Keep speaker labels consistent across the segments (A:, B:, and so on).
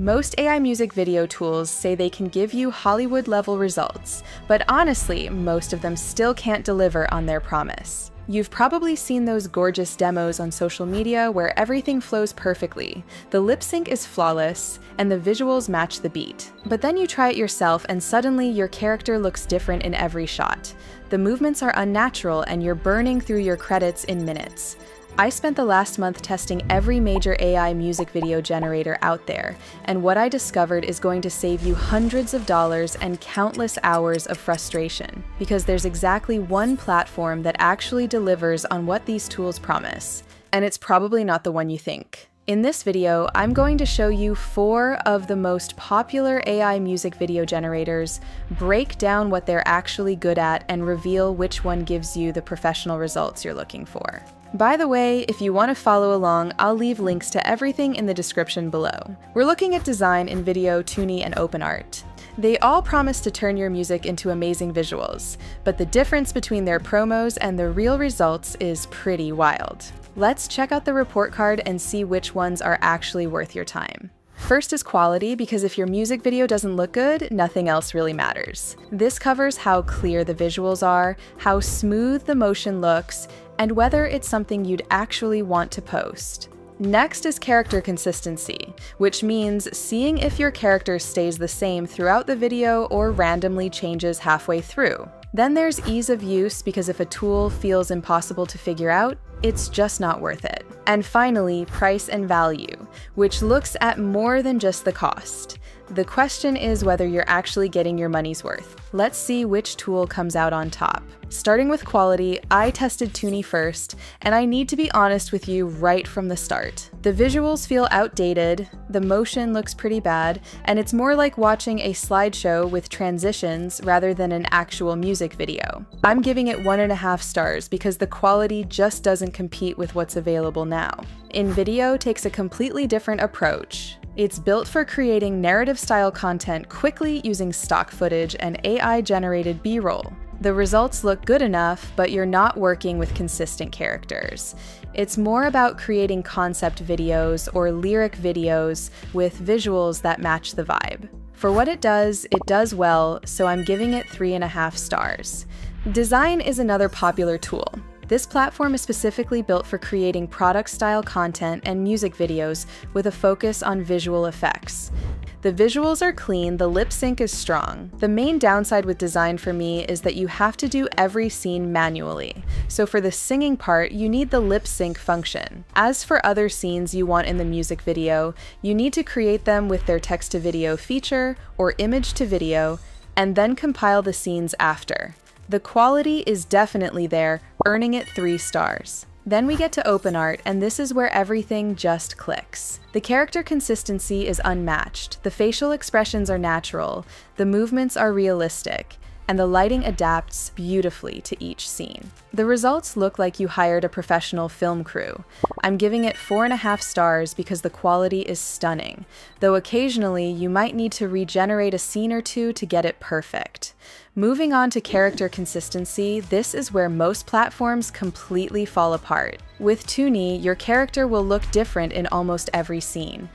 A: Most AI music video tools say they can give you Hollywood level results, but honestly, most of them still can't deliver on their promise. You've probably seen those gorgeous demos on social media where everything flows perfectly, the lip sync is flawless, and the visuals match the beat. But then you try it yourself and suddenly your character looks different in every shot. The movements are unnatural and you're burning through your credits in minutes. I spent the last month testing every major AI music video generator out there, and what I discovered is going to save you hundreds of dollars and countless hours of frustration, because there's exactly one platform that actually delivers on what these tools promise. And it's probably not the one you think. In this video, I'm going to show you four of the most popular AI music video generators, break down what they're actually good at, and reveal which one gives you the professional results you're looking for. By the way, if you want to follow along, I'll leave links to everything in the description below. We're looking at Dzine in video, Toonie, and OpenArt. They all promise to turn your music into amazing visuals, but the difference between their promos and the real results is pretty wild. Let's check out the report card and see which ones are actually worth your time. First is quality, because if your music video doesn't look good, nothing else really matters. This covers how clear the visuals are, how smooth the motion looks, and whether it's something you'd actually want to post. Next is character consistency, which means seeing if your character stays the same throughout the video or randomly changes halfway through. Then there's ease of use because if a tool feels impossible to figure out, it's just not worth it. And finally, price and value, which looks at more than just the cost. The question is whether you're actually getting your money's worth. Let's see which tool comes out on top. Starting with quality, I tested Toonie first, and I need to be honest with you right from the start. The visuals feel outdated, the motion looks pretty bad, and it's more like watching a slideshow with transitions rather than an actual music video. I'm giving it one and a half stars because the quality just doesn't compete with what's available now. InVideo takes a completely different approach. It's built for creating narrative style content quickly using stock footage and AI generated B roll. The results look good enough, but you're not working with consistent characters. It's more about creating concept videos or lyric videos with visuals that match the vibe. For what it does, it does well, so I'm giving it 3.5 stars. Dzine is another popular tool. This platform is specifically built for creating product style content and music videos with a focus on visual effects. The visuals are clean, the lip sync is strong. The main downside with Dzine for me is that you have to do every scene manually. So for the singing part, you need the lip sync function. As for other scenes you want in the music video, you need to create them with their text to video feature or image to video, and then compile the scenes after. The quality is definitely there, earning it 3 stars. Then we get to OpenArt, and this is where everything just clicks. The character consistency is unmatched, the facial expressions are natural, the movements are realistic, and the lighting adapts beautifully to each scene. The results look like you hired a professional film crew. I'm giving it four and a half stars because the quality is stunning, though occasionally you might need to regenerate a scene or two to get it perfect. Moving on to character consistency, this is where most platforms completely fall apart. With Toonie, your character will look different in almost every scene.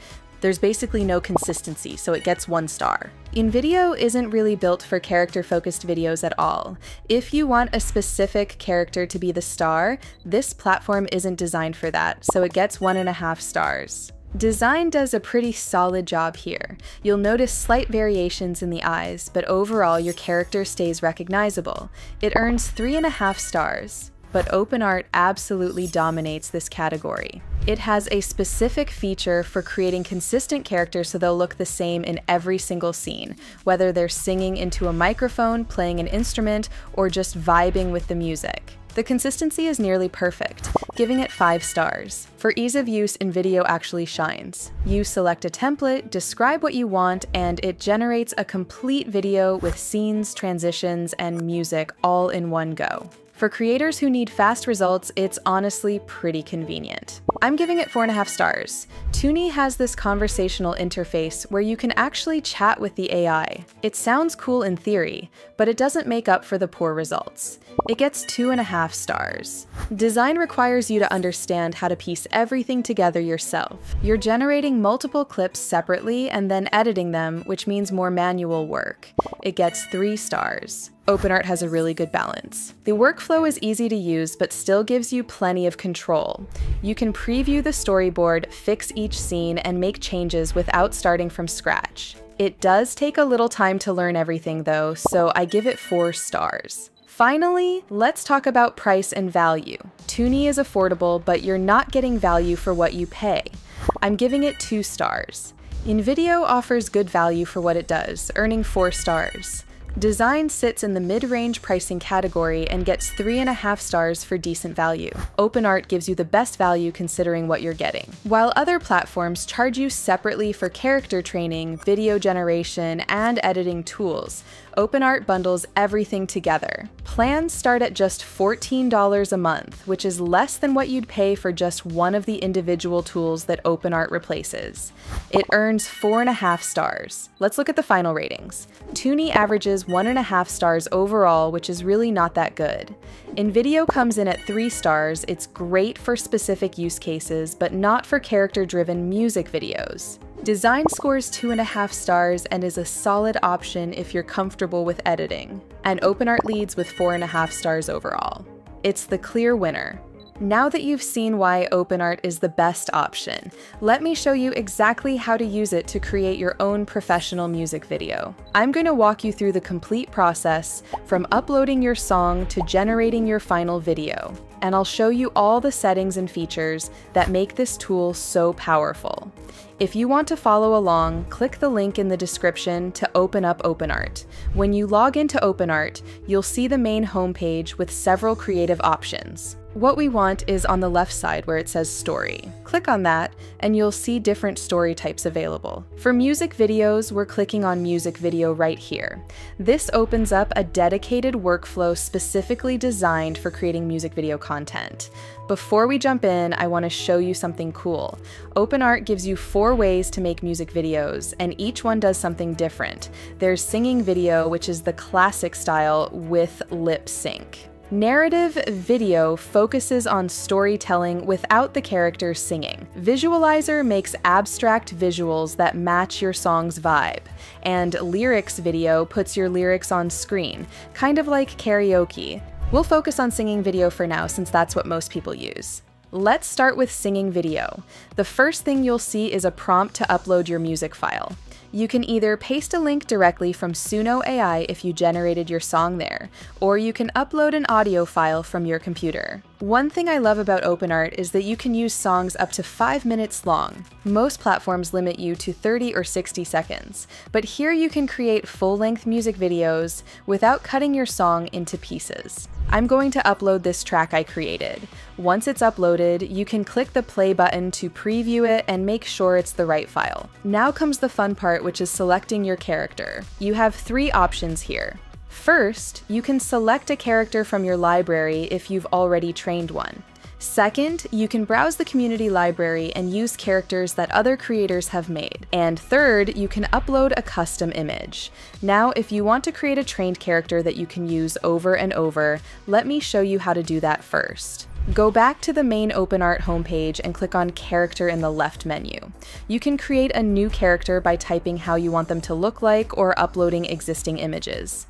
A: There's basically no consistency, so it gets one star. InVideo isn't really built for character-focused videos at all. If you want a specific character to be the star, this platform isn't designed for that, so it gets one and a half stars. Dzine does a pretty solid job here. You'll notice slight variations in the eyes, but overall your character stays recognizable. It earns three and a half stars but OpenArt absolutely dominates this category. It has a specific feature for creating consistent characters so they'll look the same in every single scene, whether they're singing into a microphone, playing an instrument, or just vibing with the music. The consistency is nearly perfect, giving it 5 stars. For ease of use, InVideo actually shines. You select a template, describe what you want, and it generates a complete video with scenes, transitions, and music all in one go. For creators who need fast results, it's honestly pretty convenient. I'm giving it 4.5 stars. Toonie has this conversational interface where you can actually chat with the AI. It sounds cool in theory, but it doesn't make up for the poor results. It gets 2.5 stars. Dzine requires you to understand how to piece everything together yourself. You're generating multiple clips separately and then editing them, which means more manual work. It gets 3 stars. OpenArt has a really good balance. The workflow is easy to use, but still gives you plenty of control. You can preview the storyboard, fix each scene, and make changes without starting from scratch. It does take a little time to learn everything though, so I give it 4 stars. Finally, let's talk about price and value. Toonie is affordable, but you're not getting value for what you pay. I'm giving it 2 stars. InVideo offers good value for what it does, earning 4 stars. Dzine sits in the mid-range pricing category and gets 3.5 stars for decent value. OpenArt gives you the best value considering what you're getting. While other platforms charge you separately for character training, video generation, and editing tools, OpenArt bundles everything together. Plans start at just $14 a month, which is less than what you'd pay for just one of the individual tools that OpenArt replaces. It earns 4.5 stars. Let's look at the final ratings. Toonie averages 1.5 stars overall, which is really not that good. InVideo comes in at 3 stars, it's great for specific use cases, but not for character-driven music videos. Dzine scores 2.5 stars and is a solid option if you're comfortable with editing, and OpenArt leads with 4.5 stars overall. It's the clear winner. Now that you've seen why OpenArt is the best option, let me show you exactly how to use it to create your own professional music video. I'm going to walk you through the complete process from uploading your song to generating your final video, and I'll show you all the settings and features that make this tool so powerful. If you want to follow along, click the link in the description to open up OpenArt. When you log into OpenArt, you'll see the main homepage with several creative options. What we want is on the left side where it says Story. Click on that, and you'll see different story types available. For music videos, we're clicking on Music Video right here. This opens up a dedicated workflow specifically designed for creating music video content. Before we jump in, I want to show you something cool. OpenArt gives you four ways to make music videos, and each one does something different. There's singing video, which is the classic style with lip sync. Narrative video focuses on storytelling without the characters singing. Visualizer makes abstract visuals that match your song's vibe. And lyrics video puts your lyrics on screen, kind of like karaoke. We'll focus on singing video for now since that's what most people use. Let's start with singing video. The first thing you'll see is a prompt to upload your music file. You can either paste a link directly from Suno AI if you generated your song there, or you can upload an audio file from your computer. One thing I love about OpenArt is that you can use songs up to 5 minutes long. Most platforms limit you to 30 or 60 seconds, but here you can create full-length music videos without cutting your song into pieces. I'm going to upload this track I created. Once it's uploaded, you can click the play button to preview it and make sure it's the right file. Now comes the fun part, which is selecting your character. You have three options here. First, you can select a character from your library if you've already trained one. Second, you can browse the community library and use characters that other creators have made. And third, you can upload a custom image. Now, if you want to create a trained character that you can use over and over, let me show you how to do that first. Go back to the main OpenArt homepage and click on Character in the left menu. You can create a new character by typing how you want them to look like or uploading existing images.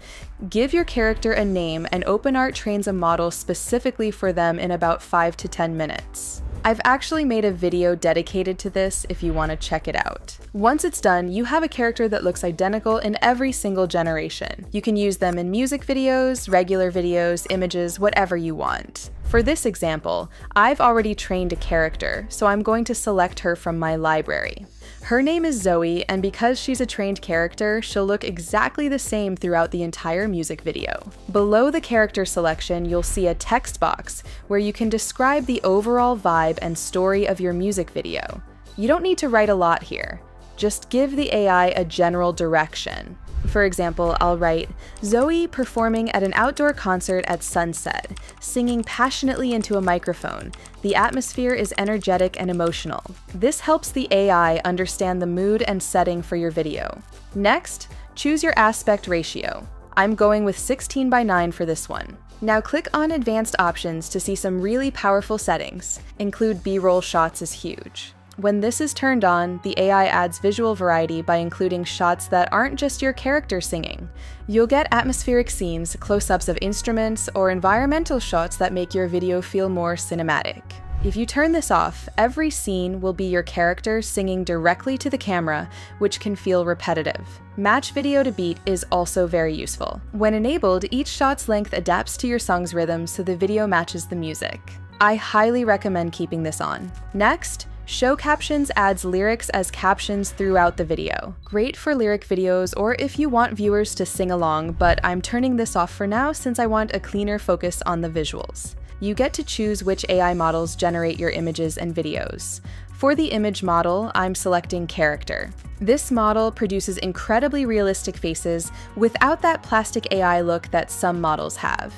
A: Give your character a name and OpenArt trains a model specifically for them in about 5 to 10 minutes. I've actually made a video dedicated to this if you want to check it out. Once it's done, you have a character that looks identical in every single generation. You can use them in music videos, regular videos, images, whatever you want. For this example, I've already trained a character, so I'm going to select her from my library. Her name is Zoe, and because she's a trained character, she'll look exactly the same throughout the entire music video. Below the character selection, you'll see a text box where you can describe the overall vibe and story of your music video. You don't need to write a lot here. Just give the AI a general direction. For example, I'll write Zoe performing at an outdoor concert at sunset, singing passionately into a microphone. The atmosphere is energetic and emotional. This helps the AI understand the mood and setting for your video. Next, choose your aspect ratio. I'm going with 16 by 9 for this one. Now click on Advanced Options to see some really powerful settings. Include B-roll shots is huge. When this is turned on, the AI adds visual variety by including shots that aren't just your character singing. You'll get atmospheric scenes, close-ups of instruments, or environmental shots that make your video feel more cinematic. If you turn this off, every scene will be your character singing directly to the camera, which can feel repetitive. Match video to beat is also very useful. When enabled, each shot's length adapts to your song's rhythm so the video matches the music. I highly recommend keeping this on. Next, Show Captions adds lyrics as captions throughout the video. Great for lyric videos or if you want viewers to sing along, but I'm turning this off for now since I want a cleaner focus on the visuals. You get to choose which AI models generate your images and videos. For the image model, I'm selecting character. This model produces incredibly realistic faces without that plastic AI look that some models have.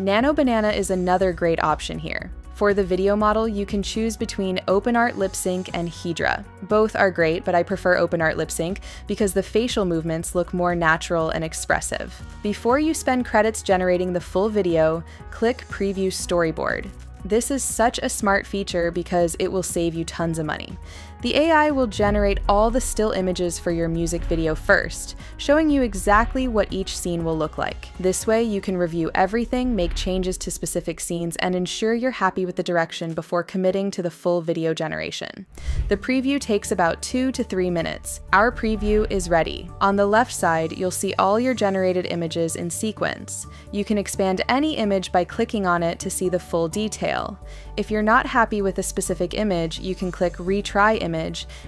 A: Nano Banana is another great option here. For the video model, you can choose between OpenArt Lip Sync and Hedra. Both are great, but I prefer OpenArt Lip Sync because the facial movements look more natural and expressive. Before you spend credits generating the full video, click Preview Storyboard. This is such a smart feature because it will save you tons of money. The AI will generate all the still images for your music video first, showing you exactly what each scene will look like. This way, you can review everything, make changes to specific scenes, and ensure you're happy with the direction before committing to the full video generation. The preview takes about 2 to 3 minutes. Our preview is ready. On the left side, you'll see all your generated images in sequence. You can expand any image by clicking on it to see the full detail. If you're not happy with a specific image, you can click Retry Image,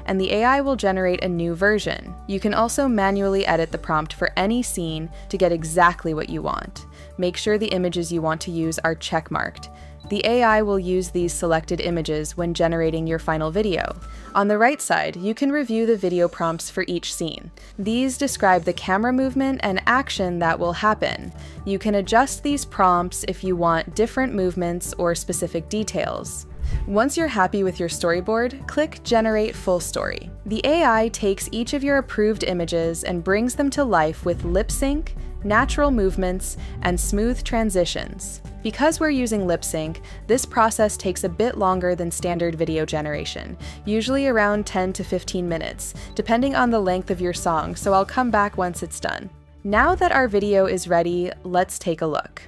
A: and the AI will generate a new version. You can also manually edit the prompt for any scene to get exactly what you want. Make sure the images you want to use are checkmarked. The AI will use these selected images when generating your final video. On the right side, you can review the video prompts for each scene. These describe the camera movement and action that will happen. You can adjust these prompts if you want different movements or specific details. Once you're happy with your storyboard, click Generate Full Story. The AI takes each of your approved images and brings them to life with lip sync, natural movements, and smooth transitions. Because we're using lip sync, this process takes a bit longer than standard video generation, usually around 10 to 15 minutes, depending on the length of your song, so I'll come back once it's done. Now that our video is ready, let's take a look.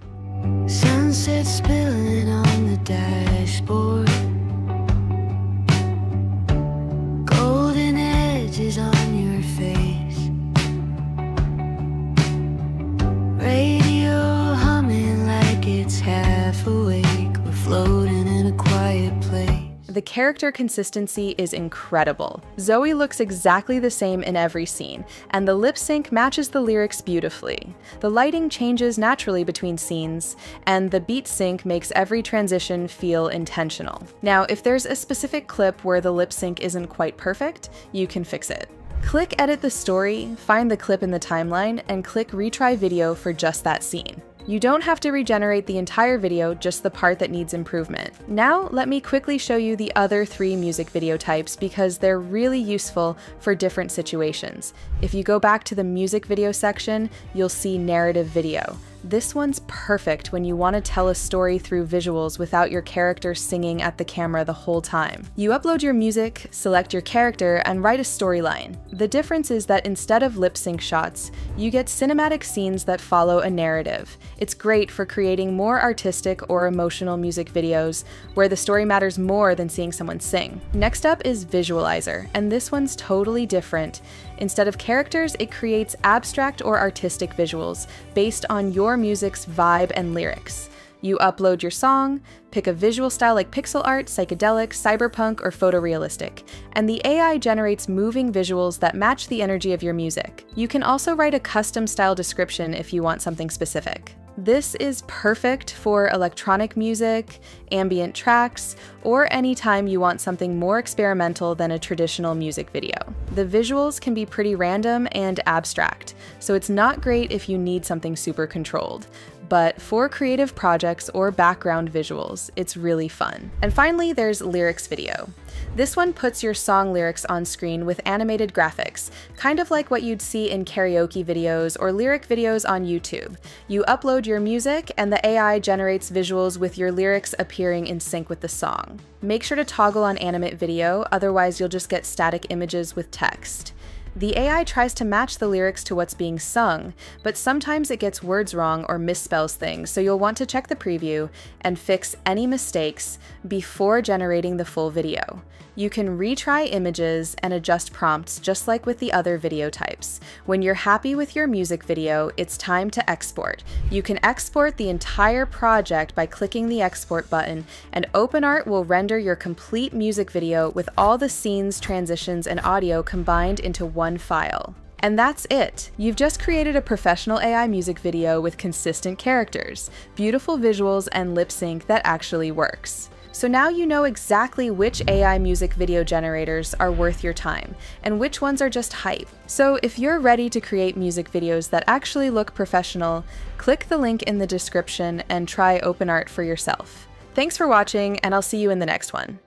A: Sunset spilling dashboard. Golden edges on your face. Radio humming like it's half awake. We're floating the character consistency is incredible. Zoe looks exactly the same in every scene, and the lip sync matches the lyrics beautifully. The lighting changes naturally between scenes, and the beat sync makes every transition feel intentional. Now, if there's a specific clip where the lip sync isn't quite perfect, you can fix it. Click Edit the Story, find the clip in the timeline, and click Retry Video for just that scene. You don't have to regenerate the entire video, just the part that needs improvement. Now, let me quickly show you the other three music video types because they're really useful for different situations. If you go back to the music video section, you'll see narrative video. This one's perfect when you want to tell a story through visuals without your character singing at the camera the whole time. You upload your music, select your character, and write a storyline. The difference is that instead of lip sync shots, you get cinematic scenes that follow a narrative. It's great for creating more artistic or emotional music videos where the story matters more than seeing someone sing. Next up is Visualizer, and this one's totally different. Instead of characters, it creates abstract or artistic visuals based on your music's vibe and lyrics. You upload your song, pick a visual style like pixel art, psychedelic, cyberpunk, or photorealistic, and the AI generates moving visuals that match the energy of your music. You can also write a custom style description if you want something specific. This is perfect for electronic music, ambient tracks, or anytime you want something more experimental than a traditional music video. The visuals can be pretty random and abstract, so it's not great if you need something super controlled, but for creative projects or background visuals, it's really fun. And finally, there's Lyrics Video. This one puts your song lyrics on screen with animated graphics, kind of like what you'd see in karaoke videos or lyric videos on YouTube. You upload your music, and the AI generates visuals with your lyrics appearing in sync with the song. Make sure to toggle on animate video, otherwise, you'll just get static images with text. The AI tries to match the lyrics to what's being sung, but sometimes it gets words wrong or misspells things, so you'll want to check the preview and fix any mistakes before generating the full video. You can retry images and adjust prompts just like with the other video types. When you're happy with your music video, it's time to export. You can export the entire project by clicking the export button, and OpenArt will render your complete music video with all the scenes, transitions, and audio combined into one file. And that's it. You've just created a professional AI music video with consistent characters, beautiful visuals, and lip sync that actually works. So now you know exactly which AI music video generators are worth your time, and which ones are just hype. So if you're ready to create music videos that actually look professional, click the link in the description and try OpenArt for yourself. Thanks for watching, and I'll see you in the next one.